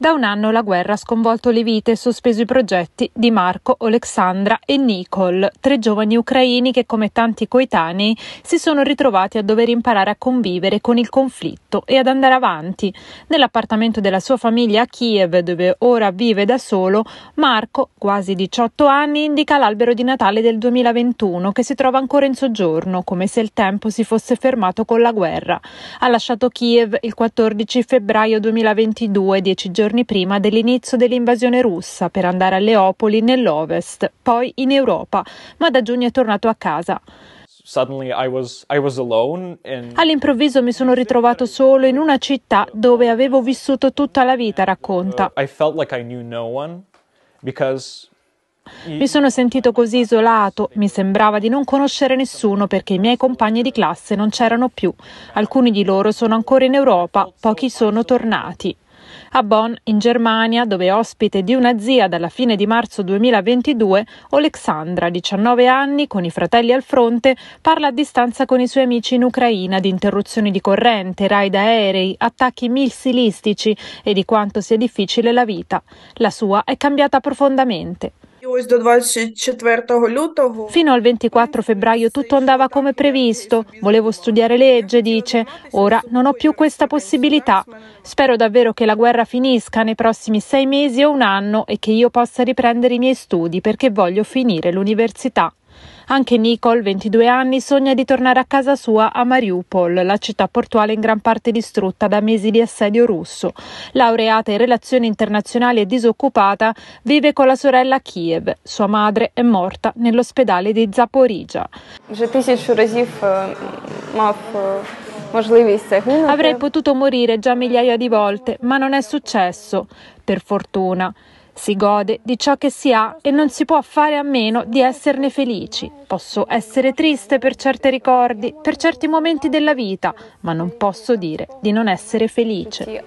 Da un anno la guerra ha sconvolto le vite e sospeso i progetti di Marco, Alexandra e Nicole, tre giovani ucraini che come tanti coetanei si sono ritrovati a dover imparare a convivere con il conflitto e ad andare avanti. Nell'appartamento della sua famiglia a Kiev, dove ora vive da solo, Marco, quasi 18 anni, indica l'albero di Natale del 2021 che si trova ancora in soggiorno, come se il tempo si fosse fermato con la guerra. Ha lasciato Kiev il 14 febbraio 2022, dieci giorni giorni prima dell'inizio dell'invasione russa per andare a Leopoli nell'Ovest, poi in Europa, ma da giugno è tornato a casa. All'improvviso mi sono ritrovato solo in una città dove avevo vissuto tutta la vita, racconta. Mi sono sentito così isolato, mi sembrava di non conoscere nessuno perché i miei compagni di classe non c'erano più. Alcuni di loro sono ancora in Europa, pochi sono tornati. A Bonn, in Germania, dove è ospite di una zia dalla fine di marzo 2022, Alexandra, 19 anni, con i fratelli al fronte, parla a distanza con i suoi amici in Ucraina di interruzioni di corrente, raid aerei, attacchi missilistici e di quanto sia difficile la vita. La sua è cambiata profondamente. Fino al 24 febbraio tutto andava come previsto. Volevo studiare legge, dice. Ora non ho più questa possibilità. Spero davvero che la guerra finisca nei prossimi sei mesi o un anno e che io possa riprendere i miei studi perché voglio finire l'università. Anche Nicole, 22 anni, sogna di tornare a casa sua a Mariupol, la città portuale in gran parte distrutta da mesi di assedio russo. Laureata in relazioni internazionali e disoccupata, vive con la sorella a Kiev. Sua madre è morta nell'ospedale di Zaporizhia. Avrei potuto morire già migliaia di volte, ma non è successo, per fortuna. Si gode di ciò che si ha e non si può fare a meno di esserne felici. Posso essere triste per certi ricordi, per certi momenti della vita, ma non posso dire di non essere felice.